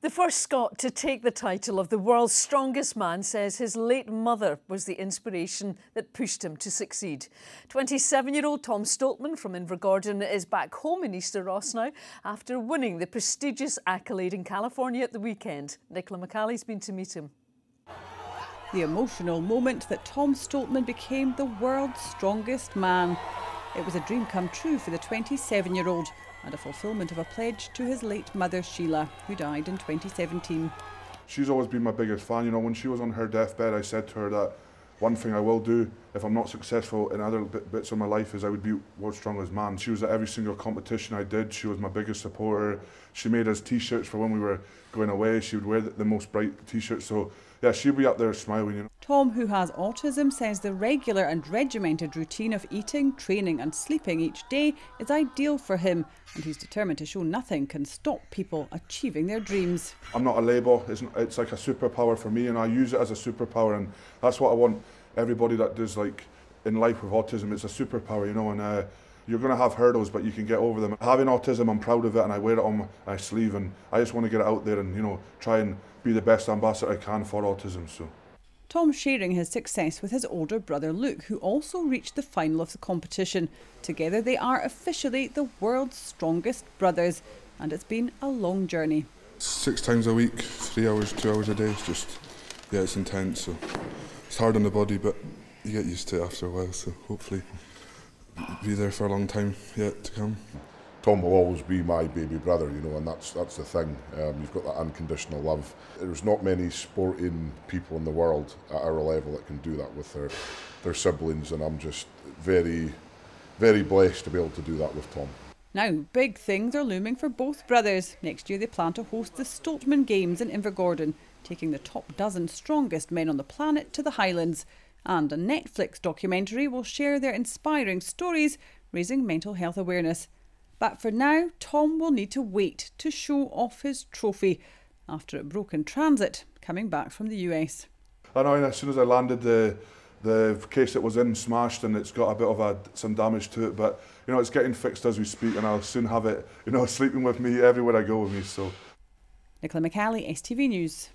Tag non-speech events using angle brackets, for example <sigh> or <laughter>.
The first Scot to take the title of the world's strongest man says his late mother was the inspiration that pushed him to succeed. 27 year old Tom Stoltman from Invergordon is back home in Easter Ross now after winning the prestigious accolade in California at the weekend. Nicola McAlley's been to meet him. The emotional moment that Tom Stoltman became the world's strongest man. It was a dream come true for the 27 year old and a fulfilment of a pledge to his late mother Sheila, who died in 2017. She's always been my biggest fan. You know, when she was on her deathbed, I said to her that one thing I will do if I'm not successful in other bits of my life is I would be world's strongest man. She was at every single competition I did. She was my biggest supporter. She made us t-shirts for when we were going away. She would wear the, the most bright t-shirts. So yeah, she'd be up there smiling. You know. Tom, who has autism, says the regular and regimented routine of eating, training, and sleeping each day is ideal for him, and he's determined to show nothing can stop people achieving their dreams. I'm not a label, it's, it's like a superpower for me, and I use it as a superpower, and that's what I want everybody that does like in life with autism. It's a superpower, you know, and uh, you're going to have hurdles, but you can get over them. Having autism, I'm proud of it, and I wear it on my sleeve, and I just want to get it out there and you know try and be the best ambassador I can for autism. So. Tom sharing his success with his older brother Luke, who also reached the final of the competition. Together, they are officially the world's strongest brothers, and it's been a long journey. Six times a week, three hours, two hours a day. It's just, yeah, it's intense. So it's hard on the body, but you get used to it after a while. So hopefully, be there for a long time yet to come. Tom will always be my baby brother, you know, and that's that's the thing. Um, you've got that unconditional love. There's not many sporting people in the world at our level that can do that with their their siblings, and I'm just very, very blessed to be able to do that with Tom. Now, big things are looming for both brothers. Next year, they plan to host the Stoltman Games in Invergordon, taking the top dozen strongest men on the planet to the Highlands. And a Netflix documentary will share their inspiring stories, raising mental health awareness. But for now, Tom will need to wait to show off his trophy after it broke in transit coming back from the US. I know, as soon as I landed, the the case it was in smashed and it's got a bit of a, some damage to it, but you know it's getting fixed as we speak, and I'll soon have it, you know, <laughs> sleeping with me everywhere I go with me. So. Nicola McAlley, STV News.